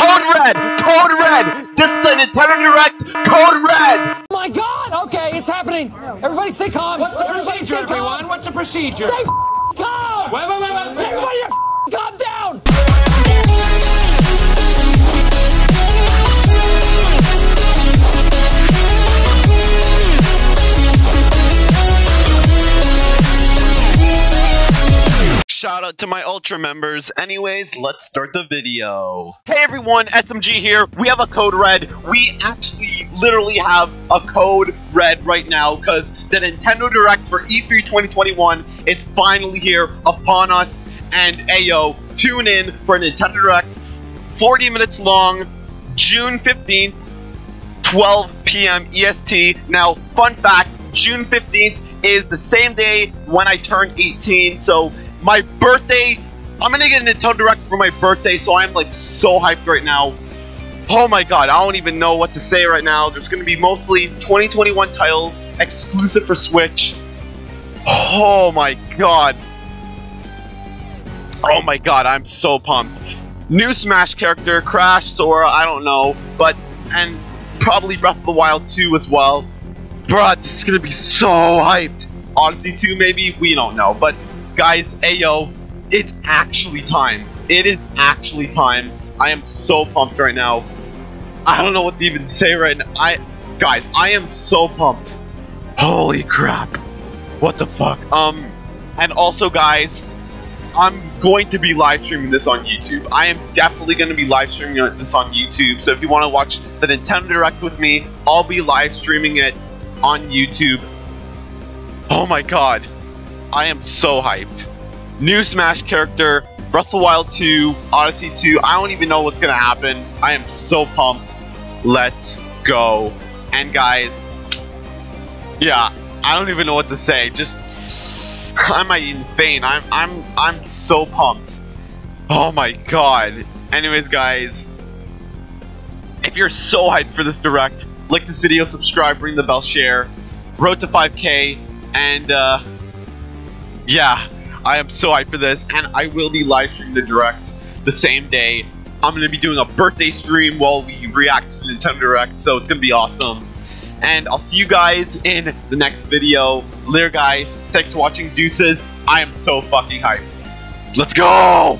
Code Red! Code Red! This is the Nintendo Direct Code Red! Oh my god! Okay, it's happening. Everybody stay calm. What's the Everybody procedure, stay calm. everyone? What's the procedure? Stay calm! Wait, wait, wait, wait, wait. Everybody Shout out to my Ultra members. Anyways, let's start the video. Hey everyone, SMG here. We have a code red. We actually literally have a code red right now because the Nintendo Direct for E E3 2021, it's finally here upon us. And ayo, tune in for Nintendo Direct 40 minutes long, June 15th, 12 p.m. EST. Now, fun fact June 15th is the same day when I turned 18. So, my birthday, I'm gonna get a Nintendo Direct for my birthday. So, I'm like so hyped right now. Oh my god, I don't even know what to say right now. There's gonna be mostly 2021 titles exclusive for Switch. Oh my god. Oh my god, I'm so pumped. New Smash character, Crash, Sora, I don't know, but and probably Breath of the Wild 2 as well. Bruh, this is gonna be so hyped. Odyssey 2 maybe, we don't know. But guys, ayo, it's actually time. It is actually time. I am so pumped right now. I don't know what to even say right now. I guys, I am so pumped. Holy crap. What the fuck? Um and also guys, I'm going to be live streaming this on YouTube. I am definitely going to be live streaming this on YouTube. So if you want to watch the Nintendo Direct with me, I'll be live streaming it on YouTube. Oh my god. I am so hyped. New Smash character, Breath of Wild 2, Odyssey 2. I don't even know what's to happen. I am so pumped. Let's go. And guys, yeah, I don't even know what to say. Just I might even faint. I'm I'm I'm so pumped. Oh my god. Anyways, guys, if you're so hyped for this direct, like this video, subscribe, ring the bell, share. Road to 5k, and uh, yeah, I am so hyped for this, and I will be live streaming the direct the same day. I'm gonna be doing a birthday stream while we react to the Nintendo Direct, so it's gonna be awesome. And I'll see you guys in the next video. Later, guys. Thanks for watching. Deuces. I am so fucking hyped. Let's go!